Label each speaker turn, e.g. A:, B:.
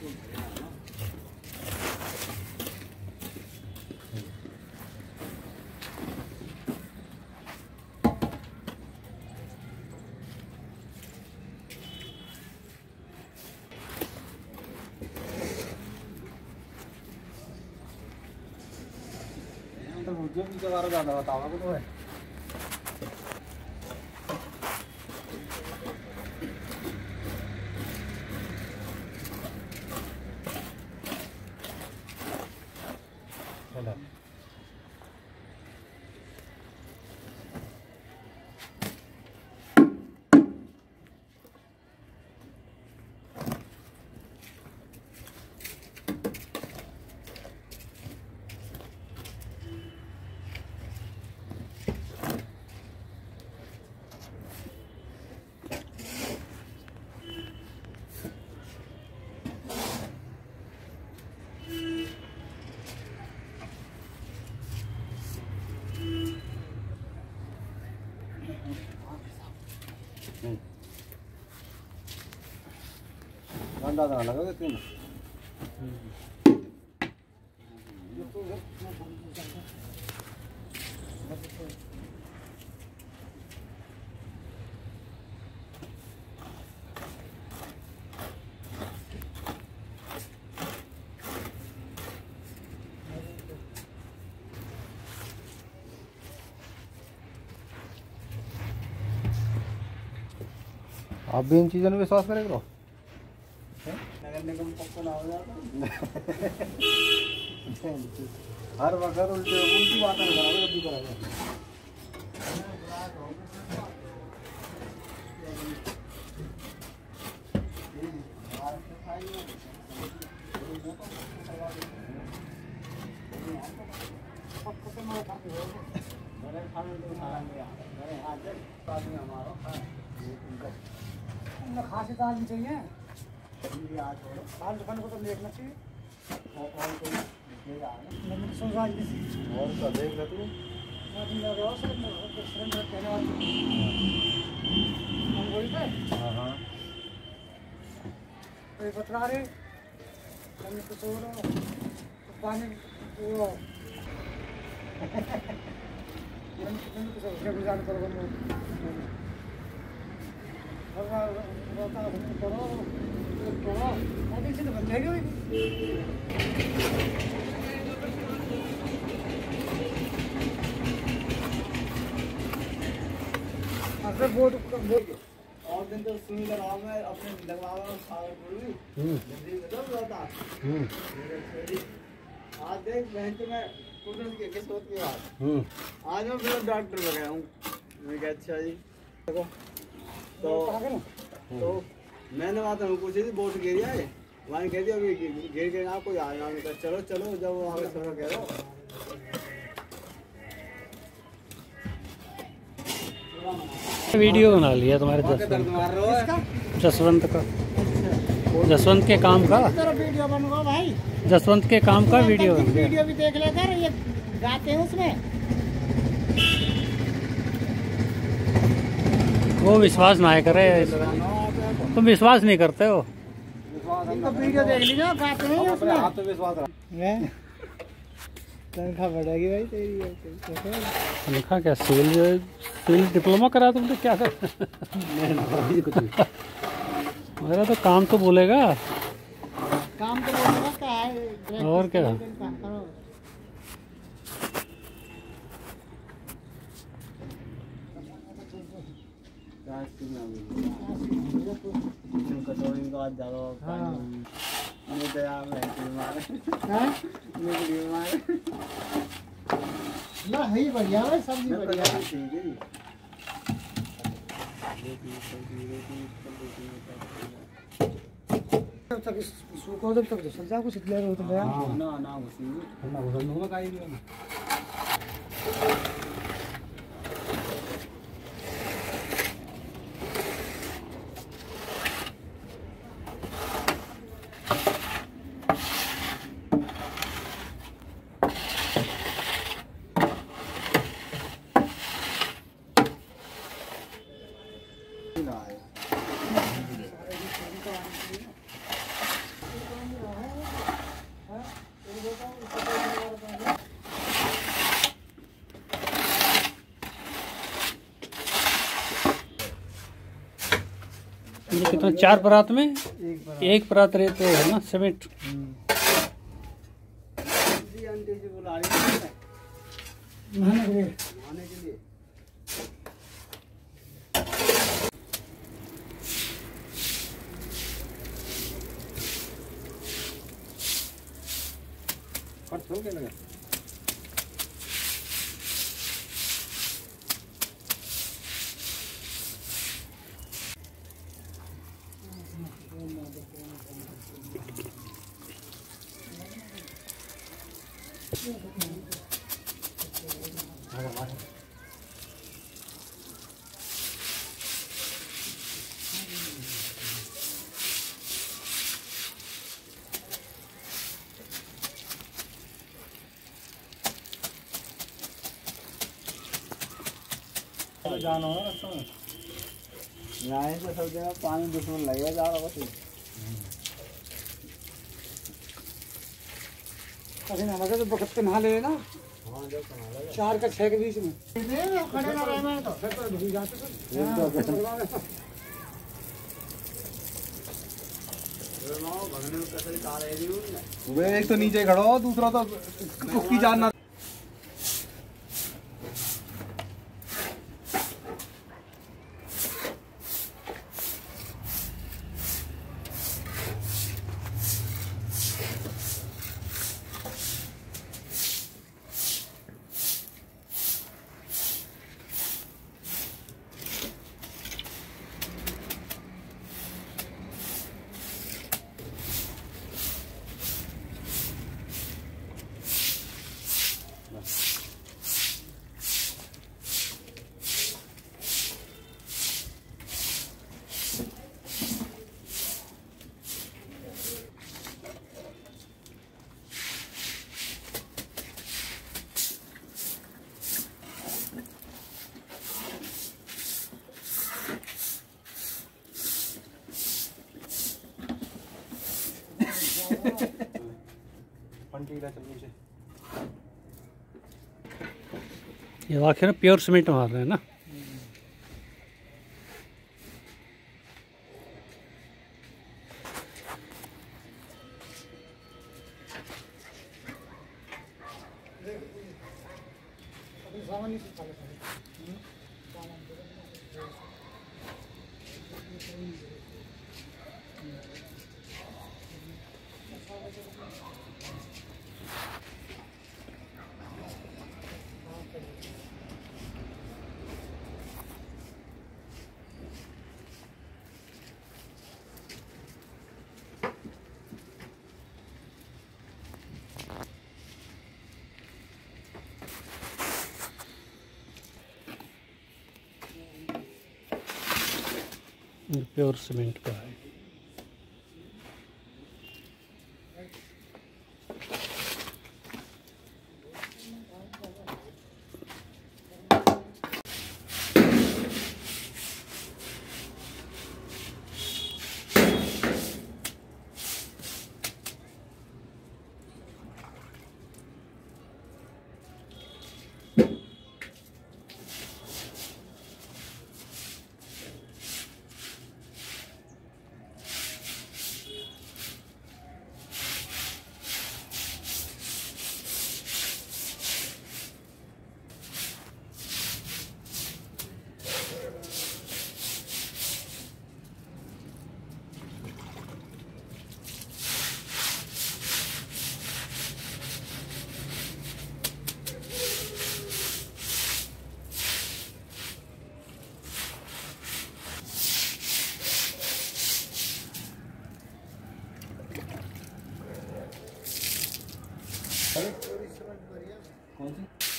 A: तो मुझे भी के बारे ज़्यादा बताओ तो है। गंदा दाना लगा आप भी इन चीज़ों में विश्वास करेगा
B: नगर निगम पक्का ना हो जाता
A: हर वक्त उल्टे उल्टी बातें
B: खासी चाहिए। बतला रहे हो पानी वो कुछ गुजान करो करो तो बन जाएगी अगर बोर्ड बोर्ड
C: और दिन तो सुई लगाओ मैं अपने लगवाओ सागर पूरी
A: हम्म।
C: जल्दी मतलब बता।
A: हम्म।
C: आज देख बहन तो मैं कुछ के किस्मत की बात।
A: हम्म।
C: आज मैं फिर डॉक्टर हो गया हूँ। मैं कहा अच्छा जी देखो। तो तो मैंने बात हम पूछी थी बोट गिर है वहाँ कह दिया अभी गिर के ना कोई आया मैंने कहा चलो चलो जब वो हमें थोड़ा कह रहा हो
D: वीडियो बना लिया तुम्हारे जसवंत जसवंत का। जसवंत के काम का?
B: वीडियो बनवा भाई।
D: जसवंत के काम का वीडियो? बन गया
B: वीडियो भी देख लेकर ये गाते हैं उसमें।
D: वो विश्वास ना करे। तुम विश्वास नहीं करते हो?
B: इनको वीडियो देख लीजिए गाते हैं उसमें।
A: हाथ पे विश्वास रख
B: तनख्वाह बढ़ेगी भाई तेरी
D: तनखा क्या? सेल जो सिविल डिप्लोमा करा तुमने क्या कर? मेरा तो काम तो बोलेगा।
B: काम तो बोलेगा क्या है?
D: और क्या?
B: काम करो
C: कटोरी के जाओ पानी नहीं तो
B: हैं?
C: बीमार
B: ना है ही बढ़िया भाई सब्ज़ी बढ़िया है।
C: है
B: जब तक सूखो जब तक जसल जा कुछ क्लियर हो तो
C: ना ना उसी
A: ठंडा घुसन दूँगा काई भी
D: ये कितना चार परात में,
A: एक
D: परात रहते है ना सीमेंट
C: रही
A: कट थोड़ के लगा जाना होगा रास्ता में
C: यहाँ से सब जगह पानी दुश्मन लगेगा जा रहा बस।
B: लगे तो नहा ले ना। चार का छह के बीच में। खड़े ना रहे मैं तो
A: वे एक तो नीचे खड़ा हो दूसरा तो कुकी जानना
D: ये आखिर में प्योर सीमेंट मार रहे हैं ना।
B: लेते
D: ये प्योर सीमेंट का है। Thank you.
A: कौन सी?